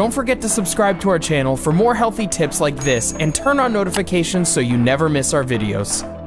Don't forget to subscribe to our channel for more healthy tips like this and turn on notifications so you never miss our videos.